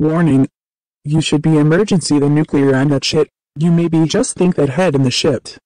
Warning. You should be emergency the nuclear and that shit. You maybe just think that head in the shit.